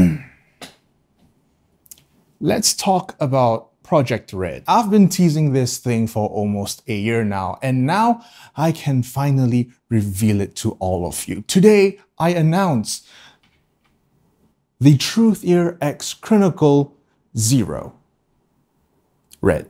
Mm. Let's talk about Project Red. I've been teasing this thing for almost a year now, and now I can finally reveal it to all of you. Today, I announce the Truthear X Crinacle Zero Red.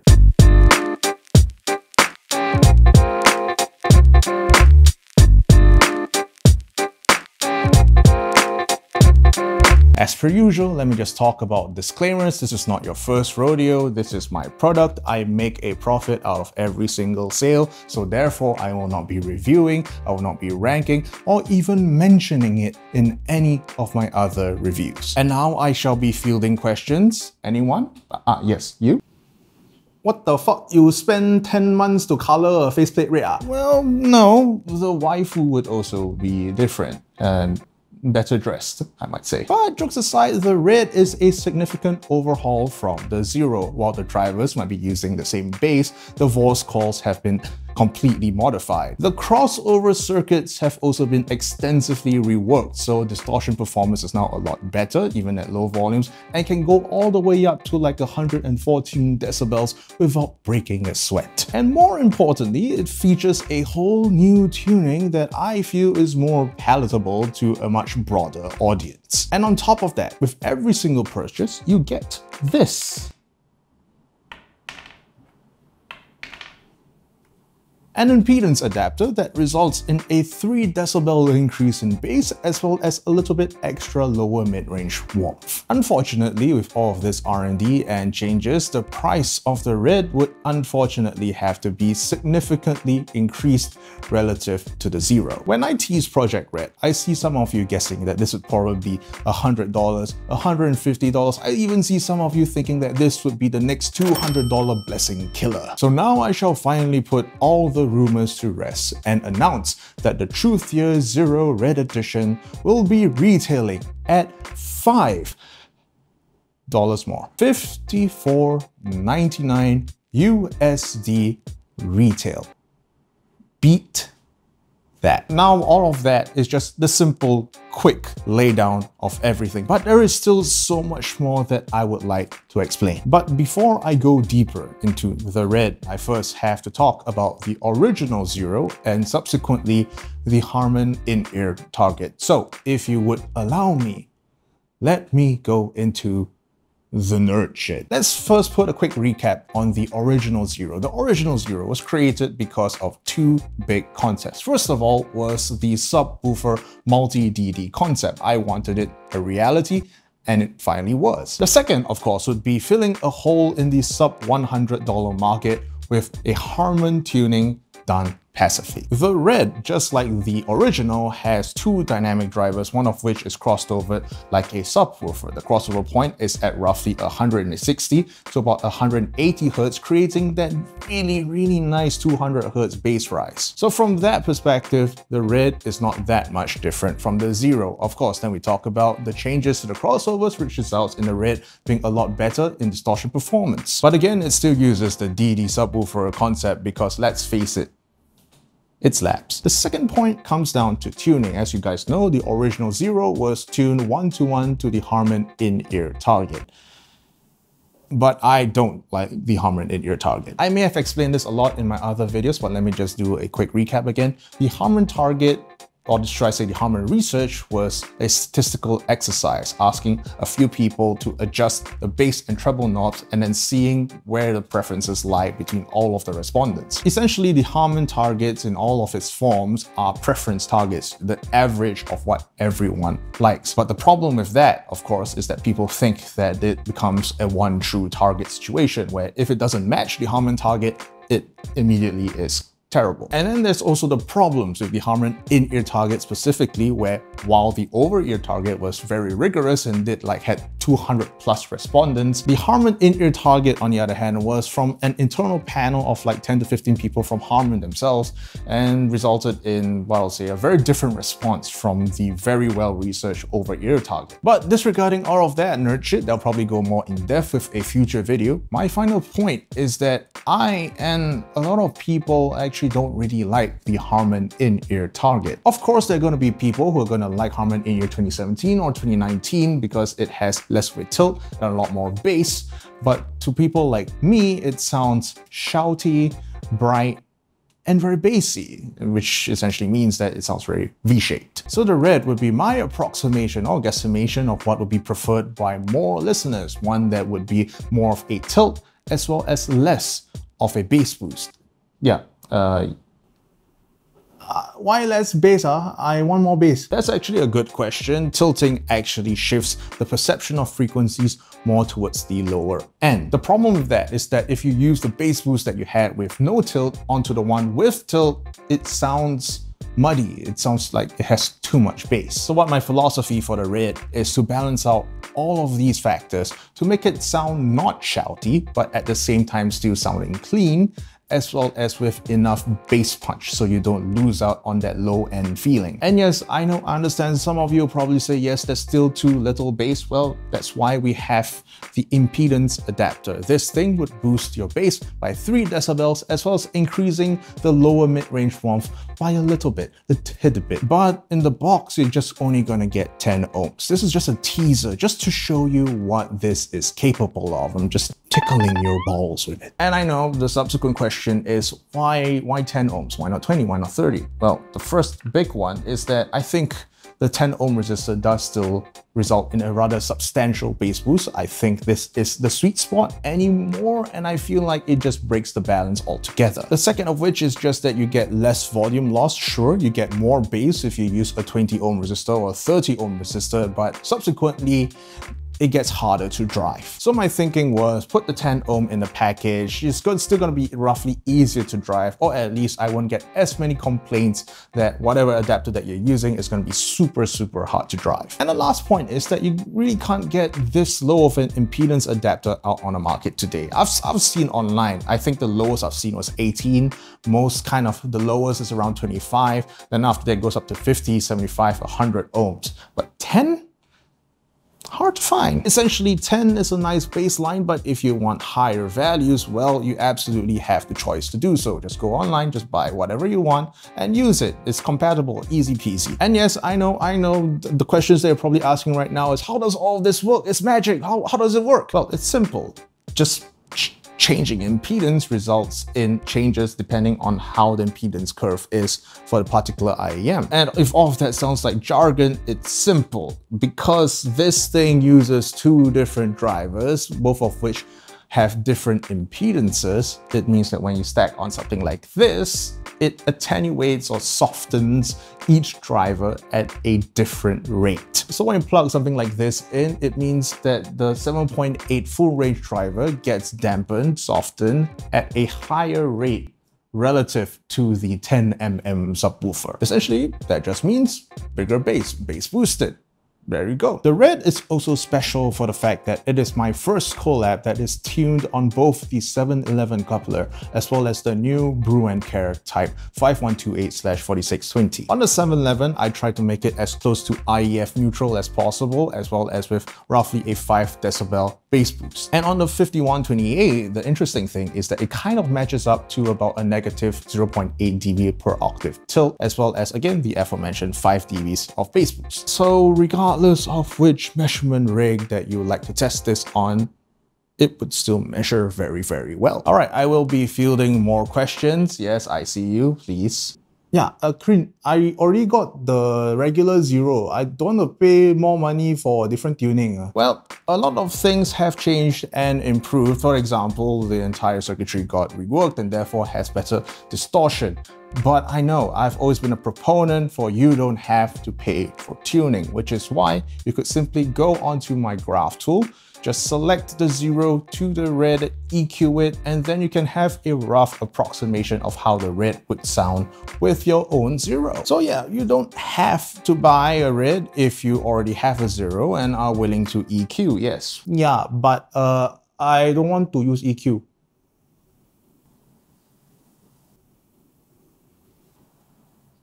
As per usual, let me just talk about disclaimers. This is not your first rodeo. This is my product. I make a profit out of every single sale. So therefore, I will not be reviewing, I will not be ranking, or even mentioning it in any of my other reviews. And now I shall be fielding questions. Anyone? Ah, yes, you? What the fuck? You spend 10 months to color a faceplate red? Ah? Well, no. The waifu would also be different. And better dressed, I might say. But jokes aside, the Red is a significant overhaul from the Zero. While the drivers might be using the same base, the voice coils have been completely modified. The crossover circuits have also been extensively reworked, so distortion performance is now a lot better, even at low volumes, and can go all the way up to like 114 decibels without breaking a sweat. And more importantly, it features a whole new tuning that I feel is more palatable to a much broader audience. And on top of that, with every single purchase, you get this. An impedance adapter that results in a 3 decibel increase in bass as well as a little bit extra lower mid-range warmth. Unfortunately, with all of this R&D and changes, the price of the Red would unfortunately have to be significantly increased relative to the Zero. When I tease Project Red, I see some of you guessing that this would probably be $100, $150. I even see some of you thinking that this would be the next $200 blessing killer. So now I shall finally put all the rumors to rest and announce that the Truthear Zero Red Edition will be retailing at $5 more. 54.99 USD retail. Beat that. Now all of that is just the simple, quick laydown of everything, but there is still so much more that I would like to explain. But before I go deeper into the red, I first have to talk about the original Zero and subsequently the Harman in-ear target. So if you would allow me, let me go into the nerd shit. Let's first put a quick recap on the original Zero. The original Zero was created because of two big concepts. First of all was the subwoofer multi-DD concept. I wanted it a reality and it finally was. The second, of course, would be filling a hole in the sub $100 market with a Harman tuning done passively. The red, just like the original, has two dynamic drivers, one of which is crossed over like a subwoofer. The crossover point is at roughly 160 to about 180 Hertz, creating that really, really nice 200 Hertz bass rise. So from that perspective, the red is not that much different from the zero. Of course, then we talk about the changes to the crossovers, which results in the red being a lot better in distortion performance. But again, it still uses the DD subwoofer concept because let's face it, it slaps. The second point comes down to tuning. As you guys know, the original Zero was tuned one-to-one -to, -one to the Harman in-ear target. But I don't like the Harman in-ear target. I may have explained this a lot in my other videos, but let me just do a quick recap again. The Harman target or should I say the Harman research was a statistical exercise asking a few people to adjust the bass and treble knobs and then seeing where the preferences lie between all of the respondents. Essentially, the Harman targets in all of its forms are preference targets, the average of what everyone likes. But the problem with that, of course, is that people think that it becomes a one true target situation where if it doesn't match the Harman target, it immediately is terrible. And then there's also the problems with the Harman in-ear target specifically where while the over-ear target was very rigorous and did like had 200 plus respondents, the Harman in-ear target on the other hand was from an internal panel of like 10 to 15 people from Harman themselves and resulted in, well, I'll say a very different response from the very well-researched over-ear target. But disregarding all of that nerd shit, they'll probably go more in depth with a future video. My final point is that I and a lot of people actually actually don't really like the Harman in-ear target. Of course, there are going to be people who are going to like Harman in-ear 2017 or 2019 because it has less of a tilt and a lot more bass. But to people like me, it sounds shouty, bright, and very bassy, which essentially means that it sounds very V-shaped. So the red would be my approximation or guesstimation of what would be preferred by more listeners, one that would be more of a tilt as well as less of a bass boost. Yeah, uh, why less bass? Uh? I want more bass. That's actually a good question. Tilting actually shifts the perception of frequencies more towards the lower end. The problem with that is that if you use the bass boost that you had with no tilt onto the one with tilt, it sounds muddy. It sounds like it has too much bass. So what my philosophy for the red is to balance out all of these factors to make it sound not shouty, but at the same time still sounding clean as well as with enough bass punch so you don't lose out on that low end feeling. And yes, I know, I understand some of you probably say, yes, there's still too little bass. Well, that's why we have the impedance adapter. This thing would boost your bass by 3 decibels as well as increasing the lower mid-range warmth by a little bit, a tidbit bit. But in the box, you're just only gonna get 10 ohms. This is just a teaser, just to show you what this is capable of. I'm just tickling your balls with it. And I know the subsequent question is why, why 10 ohms? Why not 20? Why not 30? Well, the first big one is that I think the 10 ohm resistor does still result in a rather substantial bass boost. I think this is the sweet spot anymore and I feel like it just breaks the balance altogether. The second of which is just that you get less volume loss. Sure, you get more bass if you use a 20 ohm resistor or a 30 ohm resistor, but subsequently it gets harder to drive. So my thinking was put the 10 ohm in the package. It's still gonna be roughly easier to drive, or at least I won't get as many complaints that whatever adapter that you're using is gonna be super, super hard to drive. And the last point is that you really can't get this low of an impedance adapter out on the market today. I've, I've seen online, I think the lowest I've seen was 18. Most kind of the lowest is around 25. Then after that goes up to 50, 75, 100 ohms. But 10? Hard to find. Essentially 10 is a nice baseline, but if you want higher values, well, you absolutely have the choice to do so. Just go online, just buy whatever you want and use it. It's compatible, easy peasy. And yes, I know, I know the questions they're probably asking right now is how does all this work? It's magic. How, how does it work? Well, it's simple. Just changing impedance results in changes depending on how the impedance curve is for the particular IEM. And if all of that sounds like jargon, it's simple because this thing uses two different drivers, both of which have different impedances. It means that when you stack on something like this, it attenuates or softens each driver at a different rate. So when you plug something like this in, it means that the 7.8 full range driver gets dampened, softened at a higher rate relative to the 10mm subwoofer. Essentially, that just means bigger bass, bass boosted there you go. The red is also special for the fact that it is my first collab that is tuned on both the 711 coupler as well as the new Brüel & Kjær type 5128-4620. On the 711, I tried to make it as close to IEF neutral as possible as well as with roughly a 5 decibel bass boost. And on the 5128, the interesting thing is that it kind of matches up to about a negative 0.8 dB per octave tilt as well as again the aforementioned 5 dBs of bass boost. So regardless regardless of which measurement rig that you would like to test this on, it would still measure very, very well. All right, I will be fielding more questions. Yes, I see you, please. Yeah, uh, Crin, I already got the regular zero. I don't want to pay more money for different tuning. Uh. Well, a lot of things have changed and improved. For example, the entire circuitry got reworked and therefore has better distortion. But I know I've always been a proponent for you don't have to pay for tuning, which is why you could simply go onto my graph tool, just select the zero to the red, EQ it, and then you can have a rough approximation of how the red would sound with your own zero. So yeah, you don't have to buy a red if you already have a zero and are willing to EQ, yes. Yeah, but uh, I don't want to use EQ.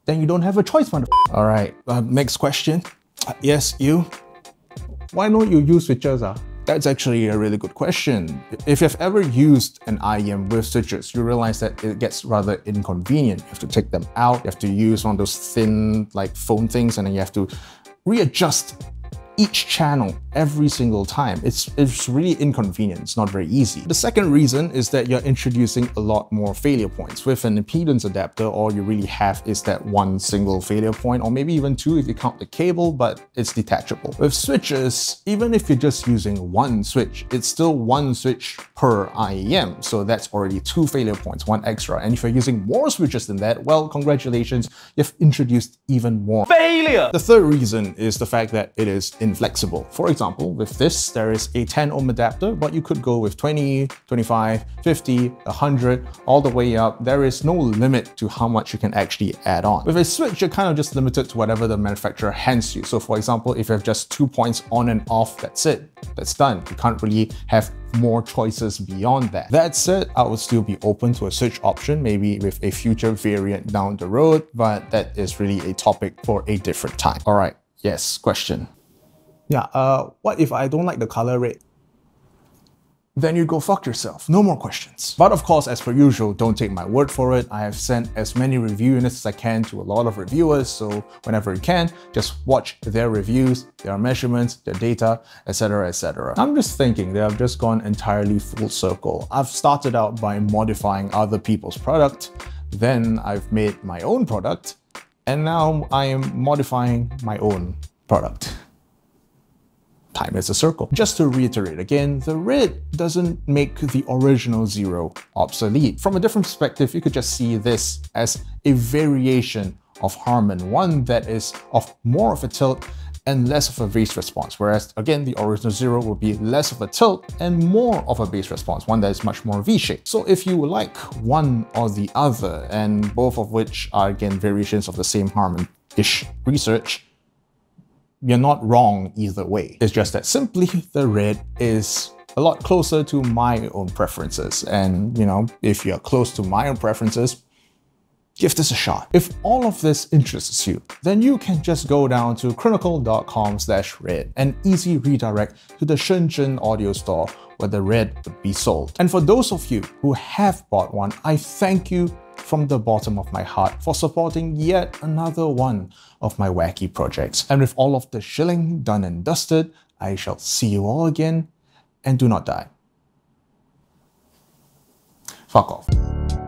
then you don't have a choice, motherfucker. All right, uh, next question. Uh, yes, you. Why don't you use switches? Uh? That's actually a really good question. If you've ever used an IEM with switches, you realize that it gets rather inconvenient. You have to take them out, you have to use one of those thin like foam things, and then you have to readjust each channel every single time. It's, it's really inconvenient, it's not very easy. The second reason is that you're introducing a lot more failure points. With an impedance adapter, all you really have is that one single failure point, or maybe even two if you count the cable, but it's detachable. With switches, even if you're just using one switch, it's still one switch per IEM, so that's already two failure points, one extra. And if you're using more switches than that, well, congratulations, you've introduced even more failure. The third reason is the fact that it is inflexible. For example, with this, there is a 10 ohm adapter, but you could go with 20, 25, 50, 100, all the way up. There is no limit to how much you can actually add on. With a switch, you're kind of just limited to whatever the manufacturer hands you. So for example, if you have just two points on and off, that's it. That's done. You can't really have more choices beyond that. That said, I would still be open to a switch option, maybe with a future variant down the road, but that is really a topic for a different time. All right, yes, question. Yeah, uh, what if I don't like the color red? Then you go fuck yourself. No more questions. But of course, as per usual, don't take my word for it. I have sent as many review units as I can to a lot of reviewers, so whenever you can, just watch their reviews, their measurements, their data, etc, etc. I'm just thinking that I've just gone entirely full circle. I've started out by modifying other people's product, then I've made my own product, and now I am modifying my own product time is a circle. Just to reiterate again, the red doesn't make the original zero obsolete. From a different perspective, you could just see this as a variation of Harman, one that is of more of a tilt and less of a bass response. Whereas again, the original Zero will be less of a tilt and more of a bass response, one that is much more V-shaped. So if you like one or the other, and both of which are again variations of the same Harman-ish research, you're not wrong either way. It's just that simply the red is a lot closer to my own preferences. And, you know, if you're close to my own preferences, give this a shot. If all of this interests you, then you can just go down to crinacle.com slash red, an easy redirect to the Shenzhen audio store where the red would be sold. And for those of you who have bought one, I thank you from the bottom of my heart for supporting yet another one of my wacky projects. And with all of the shilling done and dusted, I shall see you all again and do not die. Fuck off.